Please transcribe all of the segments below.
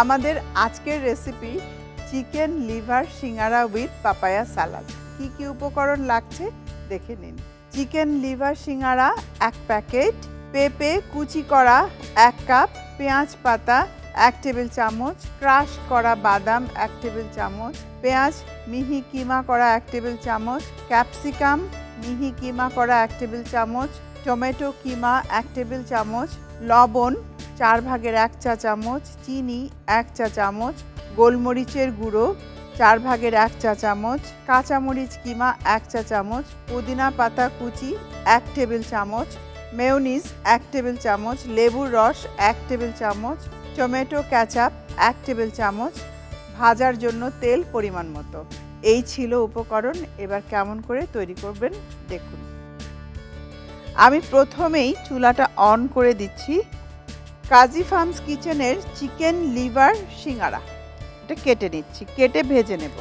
আমাদের আজকের recipe chicken liver singara with papaya salad কি কি উপকরণ লাগছে দেখে নিন। চিকেন লিভার সিঙ্গারা এক প্যাকেট পেঁপে কুচি করা এক কাপ পেঁয়াজ পাতা এক টেবিল চামচ ক্রাশ করা বাদাম এক টেবিল চামচ, পেঁয়াজ মিহি কিমা করা এক টেবিল চামচ ক্যাপসিকাম মিহি কিমা করা এক টেবিল চামচ টমেটো, কিমা, এক টেবিল চামচ, লবণ, চার ভাগের এক চা চামচ, চিনি, এক চা চামচ, গোলমরিচের গুঁড়ো, চার ভাগের এক চা চামচ, কাঁচামরিচ, কিমা, এক চা চামচ, পুদিনা পাতা কুচি, এক টেবিল চামচ, মেয়োনিজ, এক টেবিল চামচ, লেবুর রস, এক টেবিল চামচ, টমেটো ক্যাচাপ, এক টেবিল চামচ, ভাজার জন্য তেল পরিমাণ মতো। এই ছিল উপকরণ। এবার কেমন করে তৈরি করবেন, দেখুন। আমি প্রথমেই চুলাটা অন করে দিচ্ছি কাজী ফার্মস কিচেনের চিকেন লিভার সিঙ্গারা। এটা কেটে নিচ্ছি, কেটে ভেজে নেব।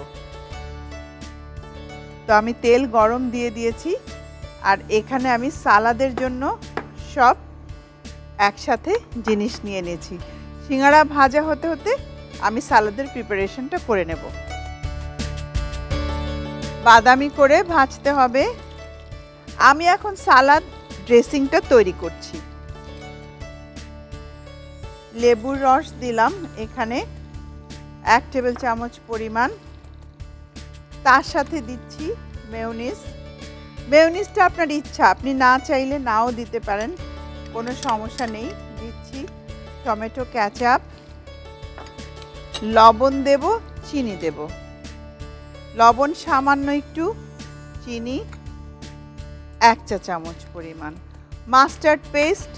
তো আমি তেল গরম দিয়ে দিয়েছি আর এখানে আমি সালাদের জন্য সব একসাথে জিনিস নিয়ে নিয়েছি। সিঙ্গারা ভাজা হতে হতে আমি সালাদের প্রিপারেশনটা করে নেব। বাদামি করে ভাজতে হবে। আমি এখন সালাদ ড্রেসিংটা তৈরি করছি। লেবুর রস দিলাম এখানে, এক টেবিল চামচ পরিমাণ। তার সাথে দিচ্ছি মেয়নিস মেয়নিসটা আপনার ইচ্ছা, আপনি না চাইলে নাও দিতে পারেন, কোনো সমস্যা নেই। দিচ্ছি টমেটো ক্যাচাপ লবণ দেব, চিনি দেব। লবণ সামান্য একটু, চিনি। এক চা চামচ পরিমাণ। মাস্টার্ড পেস্ট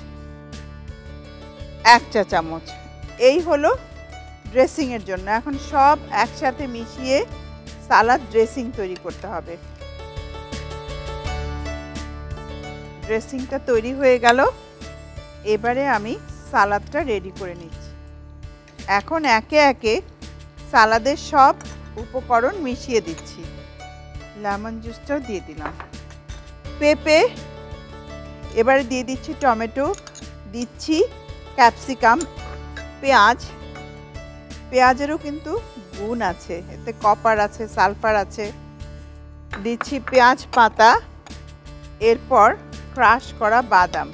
এক চা চামচ। এই হলো ড্রেসিংয়ের জন্য। এখন সব একসাথে মিশিয়ে সালাদ ড্রেসিং তৈরি করতে হবে। ড্রেসিংটা তৈরি হয়ে গেল। এবারে আমি সালাদটা রেডি করে নিচ্ছি। এখন একে একে সালাদের সব উপকরণ মিশিয়ে দিচ্ছি। লেমন জুসটাও দিয়ে দিলাম। পেঁপে, এবারে দিয়ে দিচ্ছি টমেটো, দিচ্ছি ক্যাপসিকাম, পেঁয়াজ। পেঁয়াজেরও কিন্তু গুণ আছে, এতে কপার আছে, সালফার আছে। দিচ্ছি পেঁয়াজ পাতা, এরপর ক্রাশ করা বাদাম।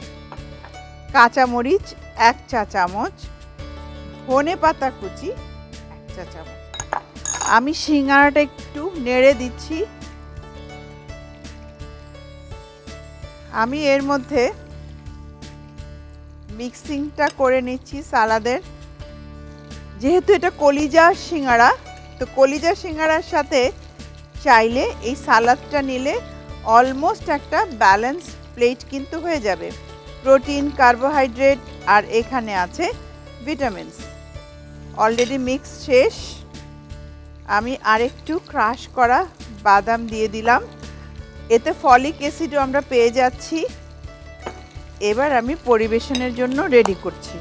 কাঁচামরিচ এক চা চামচ, ধনে পাতা কুচি এক চা চামচ। আমি সিঙ্গারাটা একটু নেড়ে দিচ্ছি। আমি এর মধ্যে মিক্সিংটা করে নিচ্ছি সালাদের। যেহেতু এটা কলিজা সিঙ্গারা তো কলিজা সিঙ্গারার সাথে চাইলে এই সালাদটা নিলে অলমোস্ট একটা ব্যালেন্স প্লেট কিন্তু হয়ে যাবে। প্রোটিন কার্বোহাইড্রেট আর এখানে আছে ভিটামিনস অলরেডি মিক্স শেষ। আমি আরেকটু ক্রাশ করা বাদাম দিয়ে দিলাম। এতে ফলিক অ্যাসিডও আমরা পেয়ে যাচ্ছি। এবার আমি পরিবেশনের জন্য রেডি করছি।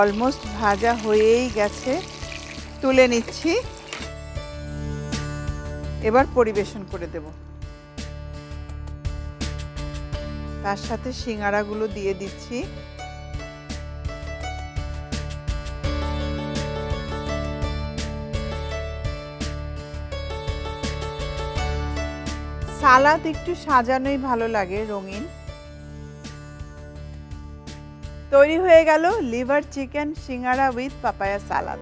অলমোস্ট ভাজা হয়েই গেছে। তুলে নিচ্ছি। এবার পরিবেশন করে দেব। তার সাথে সিঙ্গারাগুলো দিয়ে দিচ্ছি। সালাদ একটু সাজানোই ভালো লাগে, রঙিন। তৈরি হয়ে গেল liver chicken singara with papaya salad.